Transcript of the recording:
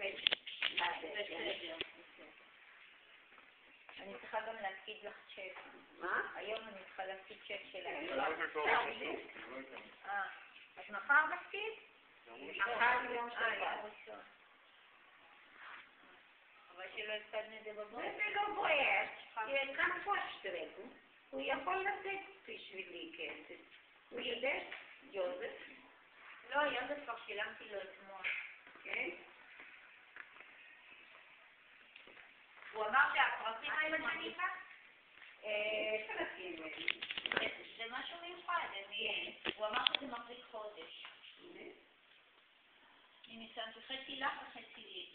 בסדר. אני צריכה גם להפקיד לך צ'ק. מה? היום אני צריכה להפקיד צ'ק שלהם. לא כבר לא. אה, אז מחר מפקיד? מחר יום אה, שבת. ראשון. אבל שלא הפקדנו את זה בבוקר. זה לא בוער. גם פושטרק. הוא יכול לתת בשבילי כסף. הוא יודע, יוזף, לא, יוזף כבר שילמתי לו אתמול. הוא אמר שהפרטים האלה אקח, אה. זה- משהו מיוחד. אני- הוא אמר שזה מחזיק חודש. אני שמתי חצי לך וחצי לי.